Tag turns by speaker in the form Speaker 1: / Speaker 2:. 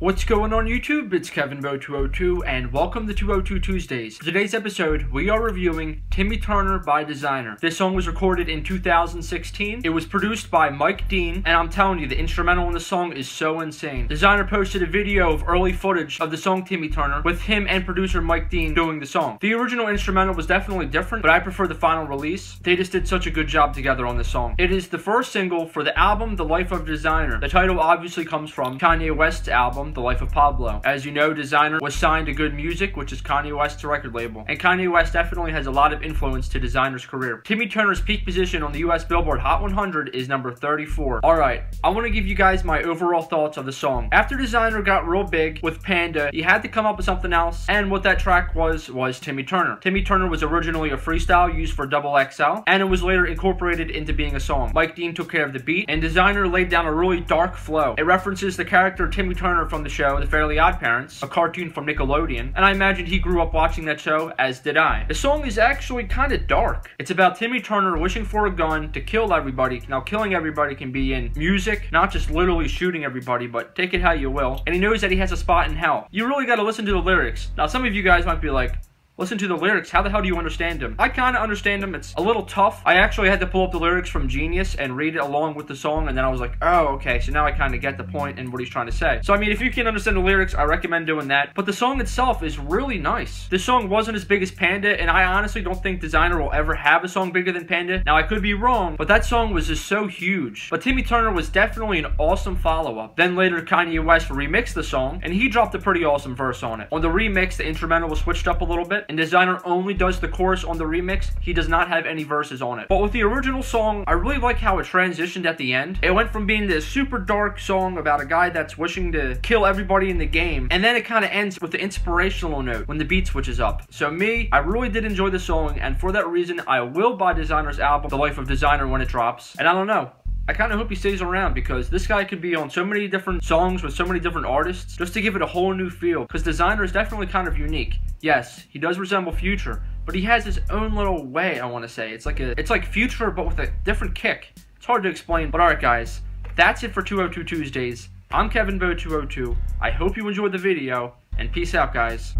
Speaker 1: What's going on YouTube? It's Kevin Bo 202 and welcome to 202 Tuesdays. For today's episode, we are reviewing Timmy Turner by Desiigner. This song was recorded in 2016. It was produced by Mike Dean, and I'm telling you, the instrumental in the song is so insane. Desiigner posted a video of early footage of the song Timmy Turner with him and producer Mike Dean doing the song. The original instrumental was definitely different, but I prefer the final release. They just did such a good job together on this song. It is the first single for the album The Life of Desiigner. The title obviously comes from Kanye West's album album, The Life of Pablo. As you know, Desiigner was signed to Good Music, which is Kanye West's record label. And Kanye West definitely has a lot of influence to Desiigner's career. Timmy Turner's peak position on the US Billboard Hot 100 is number 34. Alright, I want to give you guys my overall thoughts of the song. After Desiigner got real big with Panda, he had to come up with something else, and what that track was, was Timmy Turner. Timmy Turner was originally a freestyle used for Double XL, and it was later incorporated into being a song. Mike Dean took care of the beat, and Desiigner laid down a really dark flow. It references the character Timmy Turner from the show The Fairly Odd Parents, a cartoon from Nickelodeon, and I imagine he grew up watching that show, as did I. The song is actually kind of dark. It's about Timmy Turner wishing for a gun to kill everybody. Now, killing everybody can be in music, not just literally shooting everybody, but take it how you will. And he knows that he has a spot in hell. You really gotta listen to the lyrics. Now, some of you guys might be like, listen to the lyrics. How the hell do you understand them? I kind of understand them. It's a little tough. I actually had to pull up the lyrics from Genius and read it along with the song, and then I was like, oh, okay, so now I kind of get the point and what he's trying to say. So, I mean, if you can understand the lyrics, I recommend doing that. But the song itself is really nice. This song wasn't as big as Panda, and I honestly don't think Desiigner will ever have a song bigger than Panda. Now, I could be wrong, but that song was just so huge. But Timmy Turner was definitely an awesome follow-up. Then later, Kanye West remixed the song, and he dropped a pretty awesome verse on it. On the remix, the instrumental was switched up a little bit, and Desiigner only does the chorus on the remix. He does not have any verses on it. But with the original song, I really like how it transitioned at the end. It went from being this super dark song about a guy that's wishing to kill everybody in the game, and then it kind of ends with the inspirational note when the beat switches up. So me, I really did enjoy the song, and for that reason, I will buy Desiigner's album, The Life of Desiigner, when it drops. And I don't know, I kind of hope he stays around because this guy could be on so many different songs with so many different artists just to give it a whole new feel. Because Desiigner is definitely kind of unique. Yes, he does resemble Future, but he has his own little way, I want to say. It's like a, it's like Future, but with a different kick. It's hard to explain, but alright guys, that's it for 202 Tuesdays. I'm Kevin Bo 202. I hope you enjoyed the video, and peace out guys.